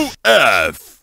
U F.